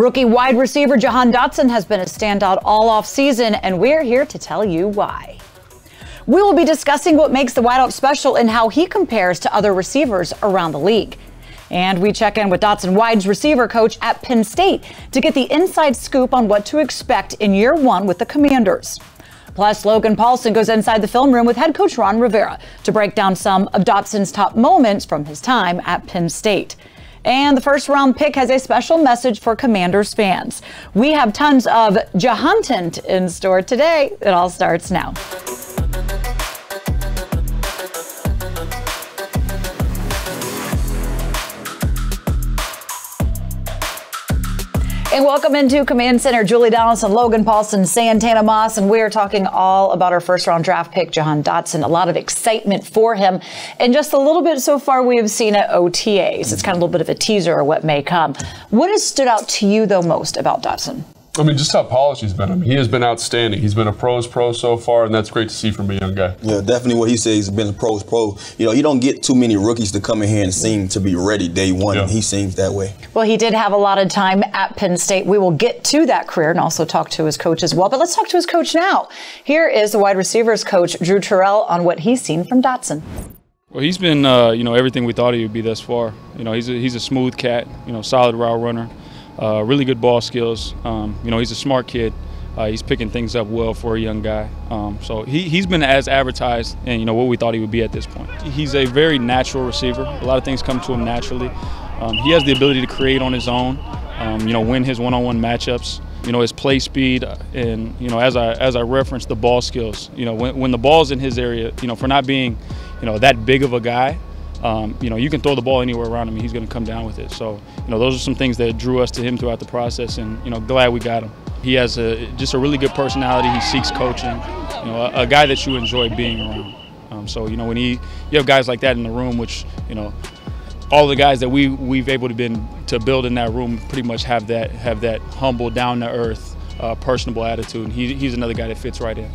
Rookie wide receiver Jahan Dotson has been a standout all off season, and we're here to tell you why. We will be discussing what makes the wideout special and how he compares to other receivers around the league. And we check in with Dotson Wide's receiver coach at Penn State to get the inside scoop on what to expect in year one with the Commanders. Plus, Logan Paulsen goes inside the film room with head coach Ron Rivera to break down some of Dotson's top moments from his time at Penn State. And the first round pick has a special message for Commanders fans. We have tons of Jahuntant in store today. It all starts now. And welcome into Command Center, Julie Donaldson, Logan Paulsen, Santana Moss, and we are talking all about our first round draft pick, Jahan Dotson. A lot of excitement for him. And just a little bit so far we have seen at OTAs. It's kind of a little bit of a teaser of what may come. What has stood out to you, though, most about Dotson? I mean, just how polished he's been. I mean, he has been outstanding. He's been a pros pro so far, and that's great to see from a young guy. Yeah, definitely what he says. He's been a pros pro. You know, you don't get too many rookies to come in here and seem to be ready day one. Yeah. He seems that way. Well, he did have a lot of time at Penn State. We will get to that career and also talk to his coach as well. But let's talk to his coach now. Here is the wide receivers coach, Drew Terrell, on what he's seen from Dotson. Well, he's been, uh, you know, everything we thought he would be thus far. You know, he's a, he's a smooth cat, you know, solid route runner. Uh, really good ball skills. Um, you know, he's a smart kid. Uh, he's picking things up well for a young guy. Um, so he, he's been as advertised and, you know, what we thought he would be at this point. He's a very natural receiver. A lot of things come to him naturally. Um, he has the ability to create on his own, um, you know, win his one-on-one matchups. You know, his play speed and, you know, as I, as I referenced, the ball skills. You know, when, when the ball's in his area, you know, for not being, you know, that big of a guy, um, you know, you can throw the ball anywhere around him, and he's going to come down with it. So, you know, those are some things that drew us to him throughout the process, and you know, glad we got him. He has a just a really good personality. He seeks coaching. You know, a, a guy that you enjoy being around. Um, so, you know, when he you have guys like that in the room, which you know, all the guys that we we've able to been to build in that room pretty much have that have that humble, down to earth, uh, personable attitude. And he, he's another guy that fits right in.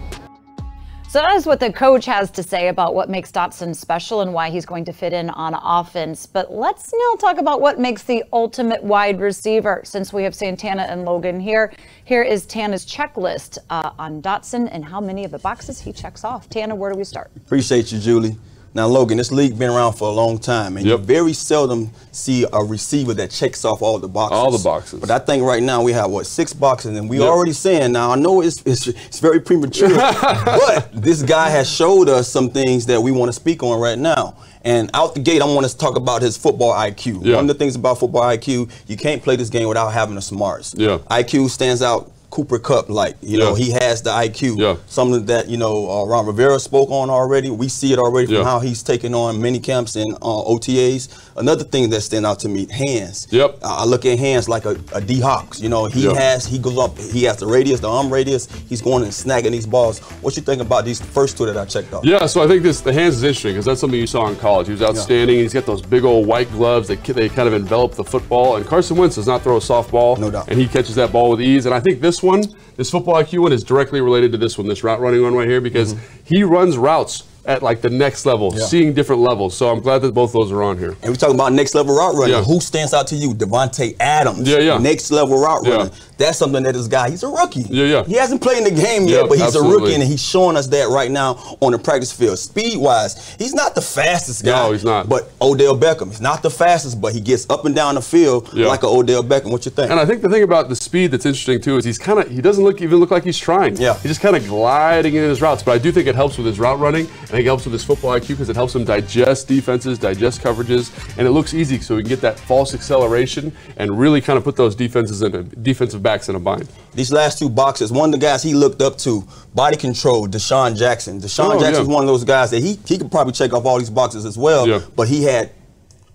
So that is what the coach has to say about what makes Dotson special and why he's going to fit in on offense. But let's now talk about what makes the ultimate wide receiver. Since we have Santana and Logan here, here is Tana's checklist uh, on Dotson and how many of the boxes he checks off. Tana, where do we start? Appreciate you, Julie. Now, Logan, this league been around for a long time, and yep. you very seldom see a receiver that checks off all the boxes. All the boxes. But I think right now we have what six boxes, and we yep. already saying now. I know it's it's, it's very premature, but this guy has showed us some things that we want to speak on right now. And out the gate, I want to talk about his football IQ. One of the things about football IQ, you can't play this game without having the smarts. Yeah. IQ stands out Cooper Kupp like. You know, he has the IQ. Yeah. Something that, you know, uh, Ron Rivera spoke on already. We see it already from yeah. how he's taking on mini camps and uh, OTAs. Another thing that stand out to me, hands. Yep. Uh, I look at hands like a, a D Hawks. You know, he yep. has, he goes up, he has the radius, the arm radius. He's going and snagging these balls. What you think about these first two that I checked off? Yeah, so I think this the hands is interesting because that's something you saw in college. He was outstanding. Yeah. He's got those big old white gloves that they kind of envelop the football. And Carson Wentz does not throw a softball. No doubt. And he catches that ball with ease. And I think this one, this football IQ one is directly related to this one, this route running one right here, because mm-hmm. he runs routes at like the next level, yeah. seeing different levels. So I'm glad that both those are on here. And we're talking about next level route running. Yeah. Who stands out to you? Davante Adams. Yeah, yeah. Next level route yeah. That's something that this guy, he's a rookie. Yeah, yeah. He hasn't played in the game yet, but he's absolutely. a rookie and he's showing us that right now on the practice field. Speed wise, he's not the fastest guy. No, he's not. But Odell Beckham, he's not the fastest, but he gets up and down the field yeah. like an Odell Beckham. What you think? And I think the thing about the speed that's interesting too is he's kind of he doesn't look even look like he's trying. Yeah. He's just kind of gliding in his routes. But I do think it helps with his route running and it helps with his football IQ because it helps him digest defenses, digest coverages, and it looks easy so he can get that false acceleration and really kind of put those defenses in a, defensive backs in a bind. These last two boxes, one of the guys he looked up to, body control, DeSean Jackson. DeSean oh, Jackson yeah. one of those guys that he he could probably check off all these boxes as well, yeah. but he had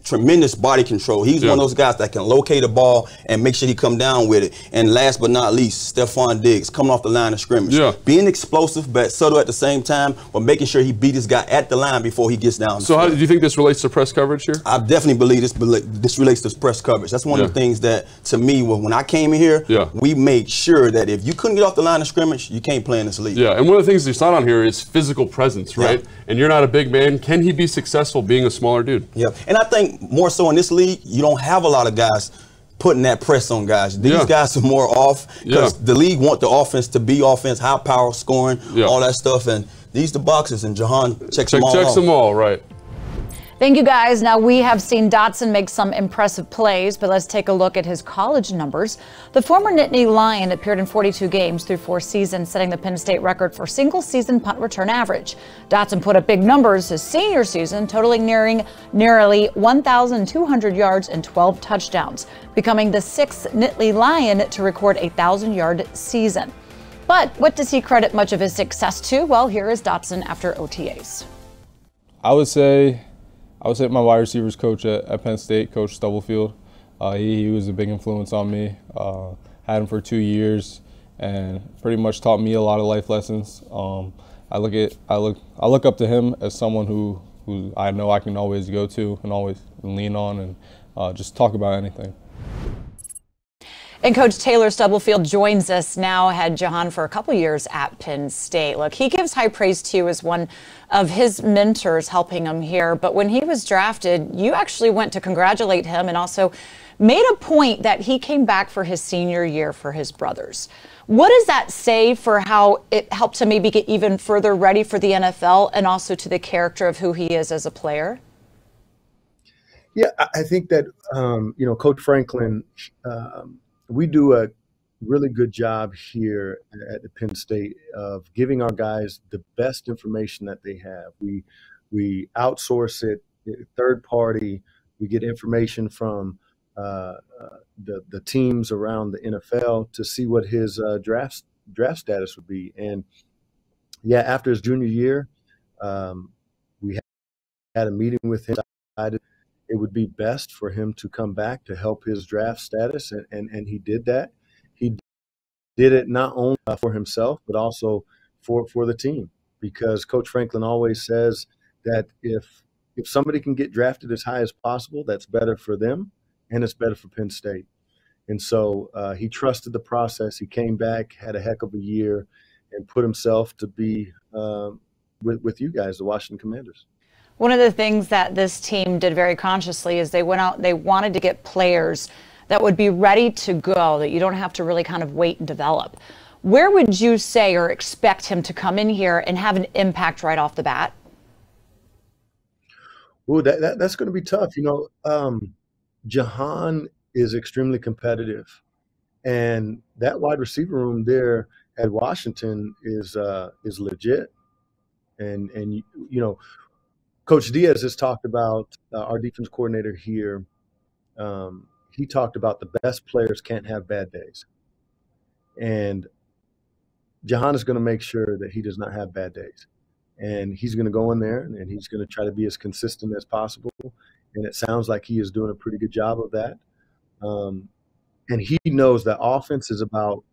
tremendous body control. He's yeah. one of those guys that can locate a ball and make sure he come down with it. And last but not least, Stefon Diggs coming off the line of scrimmage. Yeah. Being explosive but subtle at the same time, but making sure he beat his guy at the line before he gets down. So how do you think this relates to press coverage here? I definitely believe this this relates to press coverage. That's one yeah. of the things that to me when I came in here, yeah. we made sure that if you couldn't get off the line of scrimmage, you can't play in this league. Yeah, and one of the things that's not on here is physical presence, right? Yeah. And you're not a big man. Can he be successful being a smaller dude? Yeah. And I think more so in this league, you don't have a lot of guys putting that press on guys. These Yeah. guys are more off because Yeah. the league want the offense to be offense, high power scoring, Yeah. all that stuff. And these the boxes, and Jahan checks Check, them all checks off. them all, right. Thank you guys. Now we have seen Dotson make some impressive plays, but let's take a look at his college numbers. The former Nittany Lion appeared in 42 games through four seasons, setting the Penn State record for single season punt return average. Dotson put up big numbers his senior season, totaling nearing nearly 1,200 yards and 12 touchdowns, becoming the sixth Nittany Lion to record a 1,000 yard season. But what does he credit much of his success to? Well, here is Dotson after OTAs. I would say, I would say my wide receivers coach at, at Penn State, Coach Stubblefield. Uh, he, he was a big influence on me. Uh, had him for two years, and pretty much taught me a lot of life lessons. Um, I look at, I look, I look up to him as someone who, who I know I can always go to and always lean on, and uh, just talk about anything. And Coach Taylor Stubblefield joins us now, had Jahan for a couple years at Penn State. Look, he gives high praise to you as one of his mentors helping him here. But when he was drafted, you actually went to congratulate him and also made a point that he came back for his senior year for his brothers. What does that say for how it helped him maybe get even further ready for the NFL and also to the character of who he is as a player? Yeah, I think that um, you know, Coach Franklin, um, we do a really good job here at the Penn State of giving our guys the best information that they have. We we outsource it, eh, third party. We get information from uh, uh, the the teams around the NFL to see what his uh, draft draft status would be. And yeah, after his junior year, um, we had a meeting with him. Decided it would be best for him to come back to help his draft status, and, and, and he did that. He did it not only for himself, but also for, for the team, because Coach Franklin always says that if if somebody can get drafted as high as possible, that's better for them, and it's better for Penn State. And so uh, he trusted the process. He came back, had a heck of a year, and put himself to be um, with, with you guys, the Washington Commanders. One of the things that this team did very consciously is they went out, they wanted to get players that would be ready to go, that you don't have to really kind of wait and develop. Where would you say or expect him to come in here and have an impact right off the bat? Ooh, that, that that's going to be tough. You know, um, Jahan is extremely competitive, and that wide receiver room there at Washington is uh, is legit. And and you, you know, Coach Diaz has talked about uh, our defense coordinator here. Um, he talked about the best players can't have bad days, and Jahan is going to make sure that he does not have bad days and he's going to go in there and he's going to try to be as consistent as possible. And it sounds like he is doing a pretty good job of that. Um, and he knows that offense is about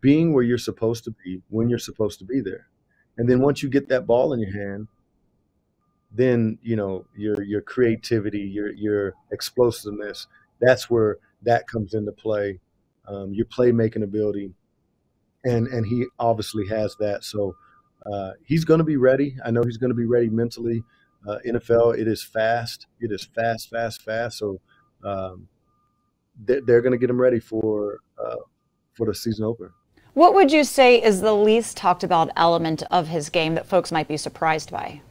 being where you're supposed to be when you're supposed to be there. And then once you get that ball in your hand, then you know your your creativity, your your explosiveness. That's where that comes into play. Um, your playmaking ability, and and he obviously has that. So uh, he's going to be ready. I know he's going to be ready mentally. Uh, NFL, it is fast. It is fast, fast, fast. So um, they're, they're going to get him ready for uh, for the season opener. What would you say is the least talked about element of his game that folks might be surprised by?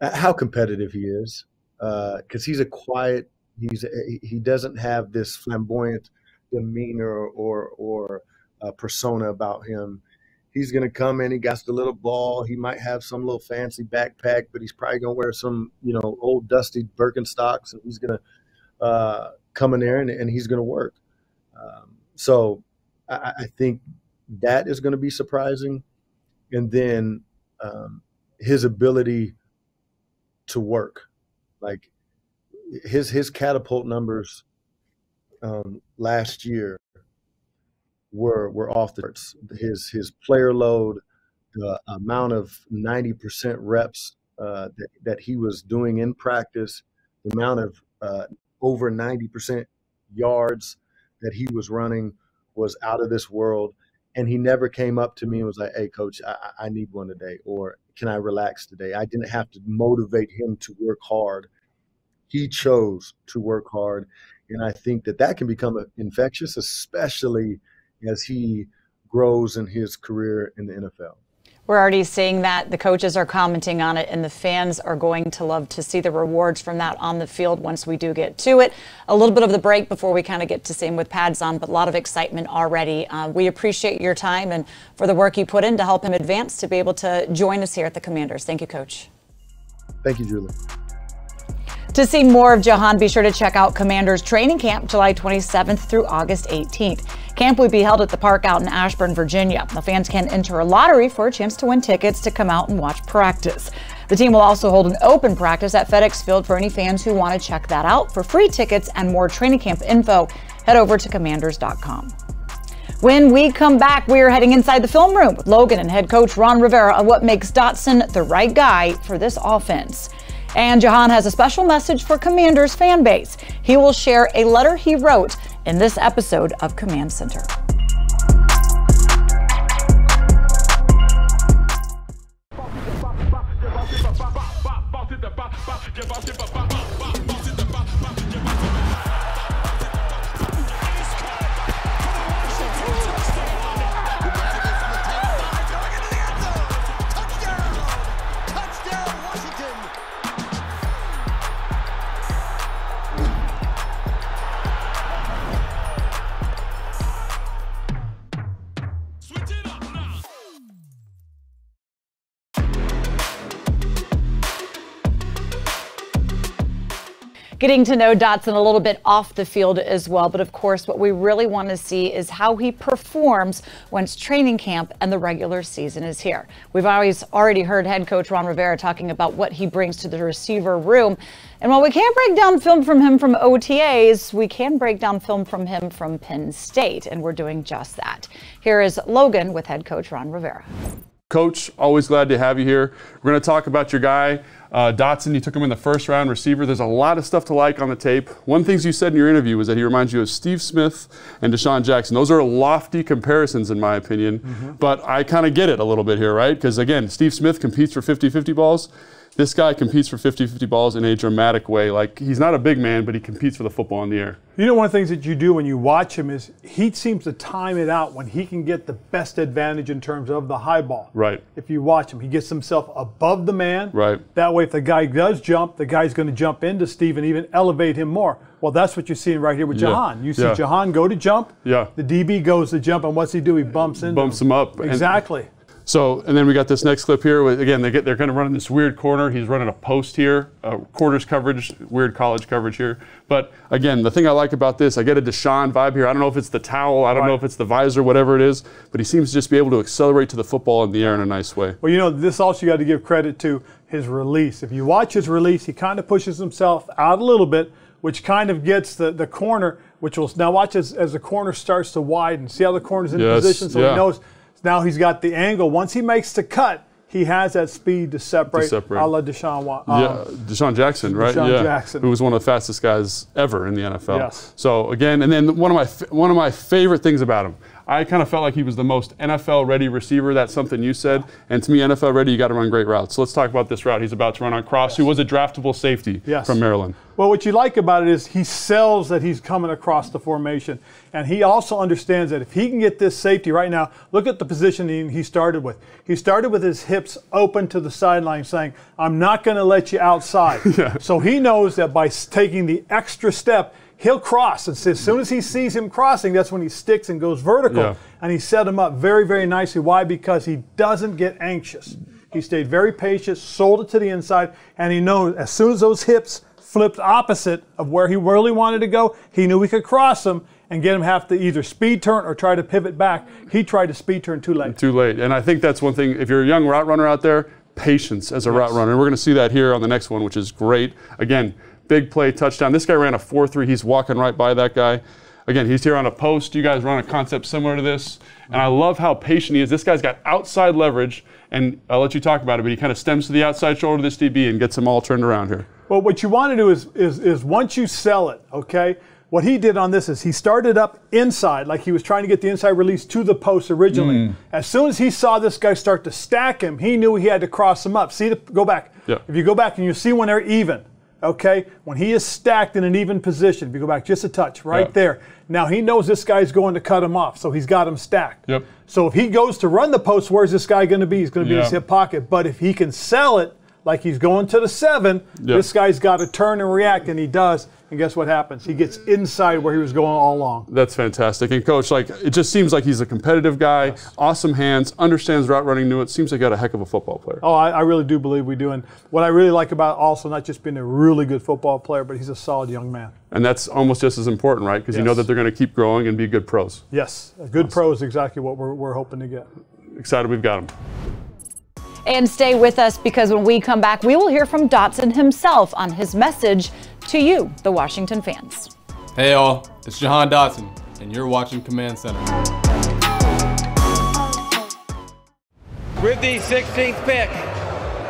Uh, How competitive he is, because he's a quiet. He's a, he doesn't have this flamboyant demeanor or or uh, persona about him. He's going to come in. He got the little ball. He might have some little fancy backpack, but he's probably going to wear some, you know, old dusty Birkenstocks, and he's going to uh, come in there and, and he's going to work. Um, so I, I think that is going to be surprising, and then um, his ability to work, like his his catapult numbers um, last year were were off the charts. His his player load, the amount of ninety percent reps uh, that that he was doing in practice, the amount of uh, over ninety percent yards that he was running was out of this world. And he never came up to me and was like, "Hey, coach, I, I need one today," or "Can I relax today?" I didn't have to motivate him to work hard. he chose to work hard. And I think that that can become infectious, especially as he grows in his career in the NFL. We're already seeing that the coaches are commenting on it, and the fans are going to love to see the rewards from that on the field once we do get to it. A little bit of the break before we kind of get to see him with pads on, but a lot of excitement already. Uh, we appreciate your time and for the work you put in to help him advance to be able to join us here at the Commanders. Thank you, Coach. Thank you, Julie. To see more of Jahan, be sure to check out Commanders Training Camp July 27th through August 18th. Camp will be held at the park out in Ashburn, Virginia. The fans can enter a lottery for a chance to win tickets to come out and watch practice. The team will also hold an open practice at FedEx Field for any fans who want to check that out. For free tickets and more training camp info, head over to commanders.com. When we come back, we are heading inside the film room with Logan and head coach Ron Rivera on what makes Dotson the right guy for this offense. And Jahan has a special message for Commanders fan base. He will share a letter he wrote in this episode of Command Center. Getting to know Dotson a little bit off the field as well. But of course, what we really want to see is how he performs once training camp and the regular season is here. We've always already heard head coach Ron Rivera talking about what he brings to the receiver room. And while we can't break down film from him from OTAs, we can break down film from him from Penn State, and we're doing just that. Here is Logan with head coach Ron Rivera. Coach, always glad to have you here. We're going to talk about your guy, uh, Dotson. You took him in the first round receiver. There's a lot of stuff to like on the tape. One things you said in your interview was that he reminds you of Steve Smith and DeSean Jackson. Those are lofty comparisons, in my opinion, mm-hmm. but I kind of get it a little bit here, right? Because again, Steve Smith competes for 50 50 balls. This guy competes for 50 50 balls in a dramatic way. Like, he's not a big man, but he competes for the football in the air. You know, one of the things that you do when you watch him is he seems to time it out when he can get the best advantage in terms of the high ball. Right. If you watch him, he gets himself above the man. Right. That way, if the guy does jump, the guy's going to jump into Steve and even elevate him more. Well, that's what you're seeing right here with yeah. Jahan. You see yeah. Jahan go to jump. Yeah. The DB goes to jump, and what's he do? He bumps in. Bumps him up. Exactly. And so, and then we got this next clip here. Again, they get they're kind of running this weird corner. He's running a post here, uh, quarters coverage, weird college coverage here. But again, the thing I like about this, I get a DeSean vibe here. I don't know if it's the towel, I don't right. know if it's the visor, whatever it is, but he seems to just be able to accelerate to the football in the air in a nice way. Well, you know, this also you got to give credit to his release. If you watch his release, he kind of pushes himself out a little bit, which kind of gets the, the corner, which will now watch as, as the corner starts to widen. See how the corner's in yes, position, so yeah. he knows now he's got the angle. Once he makes the cut, he has that speed to separate, to separate. a la DeSean, um, yeah, DeSean Jackson, right? DeSean yeah, Jackson. who was one of the fastest guys ever in the NFL. Yes. So again, and then one of my one of my favorite things about him, I kind of felt like he was the most NFL ready receiver. That's something you said. And to me, NFL ready, you got to run great routes. So let's talk about this route he's about to run on Cross, yes. who was a draftable safety yes. from Maryland. Well, what you like about it is he sells that he's coming across the formation. And he also understands that if he can get this safety right now, look at the positioning he started with. He started with his hips open to the sideline, saying, I'm not going to let you outside. yeah. So he knows that by taking the extra step, he'll cross. And as soon as he sees him crossing, that's when he sticks and goes vertical. Yeah. And he set him up very, very nicely. Why? Because he doesn't get anxious. He stayed very patient, sold it to the inside, and he knows as soon as those hips flipped opposite of where he really wanted to go, he knew he could cross them and get him have to either speed turn or try to pivot back. He tried to speed turn too late. Too late. And I think that's one thing, if you're a young route runner out there, patience as a yes. route runner. And we're going to see that here on the next one, which is great. Again, big play touchdown. This guy ran a 4 3. He's walking right by that guy. Again, he's here on a post. You guys run a concept similar to this. And I love how patient he is. This guy's got outside leverage, and I'll let you talk about it, but he kind of stems to the outside shoulder of this DB and gets them all turned around here. Well, what you want to do is, is, is once you sell it, okay, what he did on this is he started up inside, like he was trying to get the inside release to the post originally. Mm. As soon as he saw this guy start to stack him, he knew he had to cross him up. See, the, go back. Yeah. If you go back and you see when they're even, Okay, when he is stacked in an even position, if you go back just a touch, right Yeah. there. Now he knows this guy's going to cut him off, so he's got him stacked. Yep. So if he goes to run the post, where's this guy going to be? He's going to be in his hip pocket. But if he can sell it like he's going to the seven, Yep. this guy's got to turn and react, and he does. And guess what happens? He gets inside where he was going all along. That's fantastic. And coach, like it just seems like he's a competitive guy, awesome hands, understands route running, knew it. Seems like he got a heck of a football player. Oh, I, I really do believe we do. And what I really like about also not just being a really good football player, but he's a solid young man. And that's almost just as important, right? Because you know that they're going to keep growing and be good pros. Yes, a good pro is exactly what we're, we're hoping to get. Excited we've got him. And stay with us because when we come back, we will hear from Dotson himself on his message to you, the Washington fans. Hey all, it's Jahan Dotson, and you're watching Command Center. With the 16th pick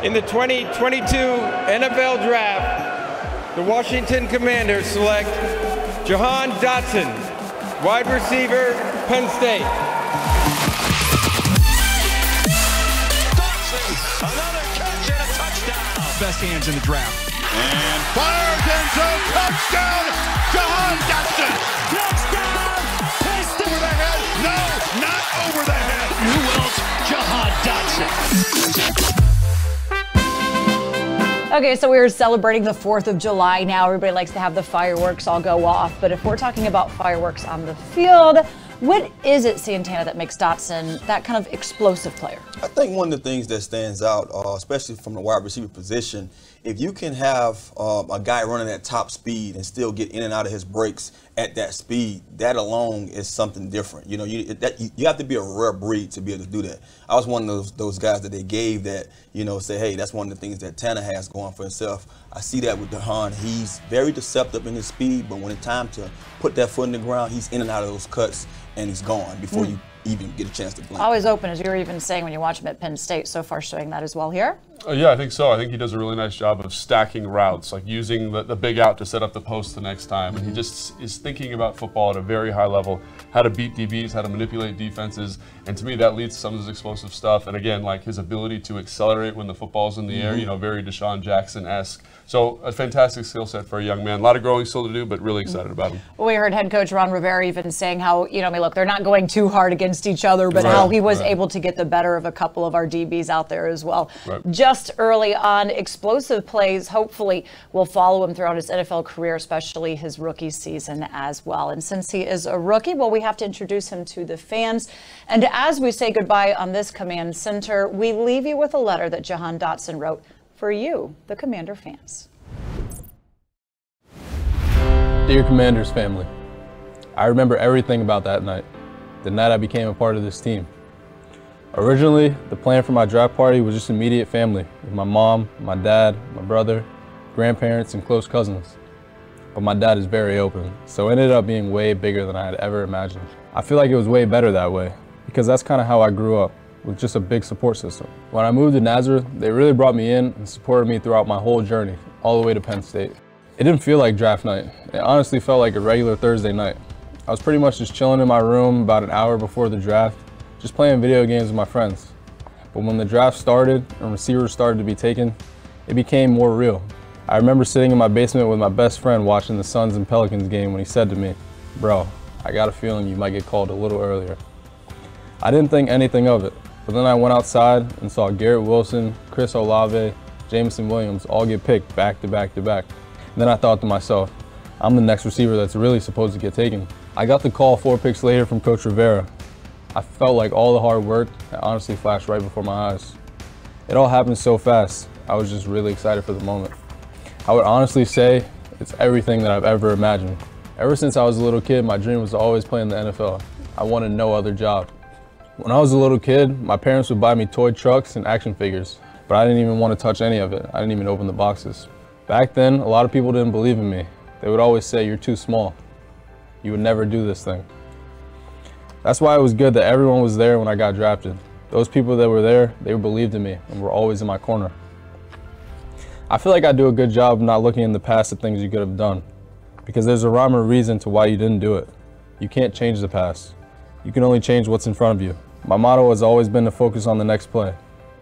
in the 2022 NFL Draft, the Washington Commanders select Jahan Dotson, wide receiver, Penn State. Best hands in the draft. And fires end zone touchdown. Jahan Dotson. Touchdown. Over the head. No, not over the head. Who else? Jahan Dotson. Okay, so we're celebrating the 4th of July now. Everybody likes to have the fireworks all go off. But if we're talking about fireworks on the field, what is it, Santana, that makes Dotson that kind of explosive player? I think one of the things that stands out, uh, especially from the wide receiver position, if you can have um, a guy running at top speed and still get in and out of his breaks at that speed, that alone is something different. You know, you that, you, you have to be a rare breed to be able to do that. I was one of those those guys that they gave that, you know, say, hey, that's one of the things that Tanner has going for himself. I see that with Jahan. He's very deceptive in his speed, but when it's time to put that foot in the ground, he's in and out of those cuts and he's gone before hmm. you even get a chance to blink. Always open, as you were even saying when you watch him at Penn State. So far, showing that as well here. Uh, yeah, I think so. I think he does a really nice job of stacking routes, like using the, the big out to set up the post the next time. And he mm-hmm. just is thinking about football at a very high level, how to beat DBs, how to manipulate defenses. And to me, that leads to some of his explosive stuff. And again, like his ability to accelerate when the football's in the air, mm-hmm. you know, very DeSean Jackson esque. So a fantastic skill set for a young man. A lot of growing still to do, but really mm-hmm. excited about him. Well, we heard head coach Ron Rivera even saying how, you know, I mean, look, they're not going too hard against each other, but how he was right. able to get the better of a couple of our DBs out there as well. Right. Just early on, explosive plays hopefully will follow him throughout his NFL career, especially his rookie season as well. And since he is a rookie, well, we have to introduce him to the fans. And as we say goodbye on this command center, we leave you with a letter that Jahan Dotson wrote for you, the Commander fans. Dear Commanders family, I remember everything about that night, the night I became a part of this team. Originally, the plan for my draft party was just immediate family with my mom, my dad, my brother, grandparents, and close cousins. But my dad is very open, so it ended up being way bigger than I had ever imagined. I feel like it was way better that way because that's kind of how I grew up with just a big support system. When I moved to Nazareth, they really brought me in and supported me throughout my whole journey, all the way to Penn State. It didn't feel like draft night. It honestly felt like a regular Thursday night. I was pretty much just chilling in my room about an hour before the draft, just playing video games with my friends. But when the draft started and receivers started to be taken, it became more real. I remember sitting in my basement with my best friend watching the Suns and Pelicans game when he said to me, Bro, I got a feeling you might get called a little earlier. I didn't think anything of it, but then I went outside and saw Garrett Wilson, Chris Olave, Jameson Williams all get picked back to back to back. And then I thought to myself, I'm the next receiver that's really supposed to get taken. I got the call four picks later from Coach Rivera. I felt like all the hard work honestly flashed right before my eyes. It all happened so fast, I was just really excited for the moment. I would honestly say it's everything that I've ever imagined. Ever since I was a little kid, my dream was to always play in the NFL. I wanted no other job. When I was a little kid, my parents would buy me toy trucks and action figures, but I didn't even want to touch any of it. I didn't even open the boxes. Back then, a lot of people didn't believe in me. They would always say, You're too small. You would never do this thing. That's why it was good that everyone was there when I got drafted. Those people that were there, they believed in me and were always in my corner. I feel like I do a good job of not looking in the past at things you could have done because there's a rhyme or reason to why you didn't do it. You can't change the past. You can only change what's in front of you. My motto has always been to focus on the next play.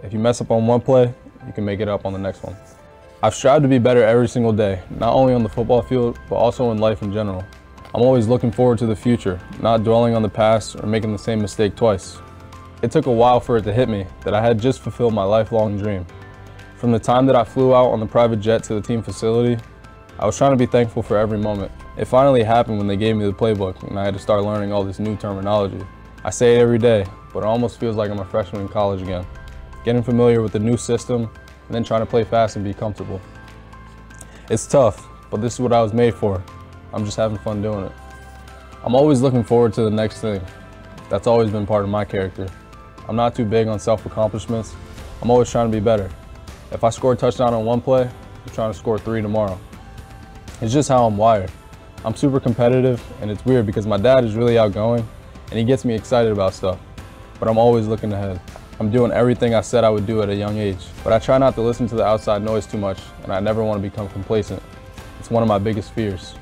If you mess up on one play, you can make it up on the next one. I've strived to be better every single day, not only on the football field, but also in life in general. I'm always looking forward to the future, not dwelling on the past or making the same mistake twice. It took a while for it to hit me that I had just fulfilled my lifelong dream. From the time that I flew out on the private jet to the team facility, I was trying to be thankful for every moment. It finally happened when they gave me the playbook and I had to start learning all this new terminology. I say it every day, but it almost feels like I'm a freshman in college again. Getting familiar with the new system and then trying to play fast and be comfortable. It's tough, but this is what I was made for. I'm just having fun doing it. I'm always looking forward to the next thing. That's always been part of my character. I'm not too big on self-accomplishments. I'm always trying to be better. If I score a touchdown on one play, I'm trying to score three tomorrow. It's just how I'm wired. I'm super competitive, and it's weird because my dad is really outgoing, and he gets me excited about stuff, but I'm always looking ahead. I'm doing everything I said I would do at a young age, but I try not to listen to the outside noise too much, and I never want to become complacent. It's one of my biggest fears.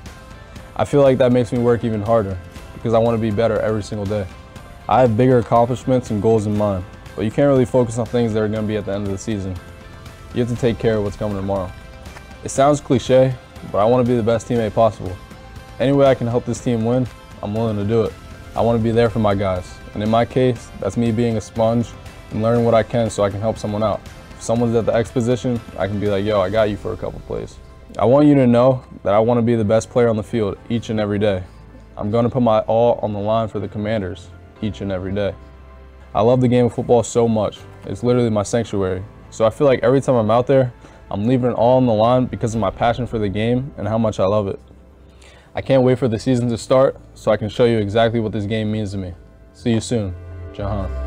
I feel like that makes me work even harder, because I want to be better every single day. I have bigger accomplishments and goals in mind, but you can't really focus on things that are going to be at the end of the season. You have to take care of what's coming tomorrow. It sounds cliche, but I want to be the best teammate possible. Any way I can help this team win, I'm willing to do it. I want to be there for my guys, and in my case, that's me being a sponge and learning what I can so I can help someone out. If someone's at the X position, I can be like, yo, I got you for a couple plays. I want you to know that I want to be the best player on the field each and every day. I'm going to put my all on the line for the Commanders each and every day. I love the game of football so much. It's literally my sanctuary. So I feel like every time I'm out there, I'm leaving it all on the line because of my passion for the game and how much I love it. I can't wait for the season to start so I can show you exactly what this game means to me. See you soon, Jahan.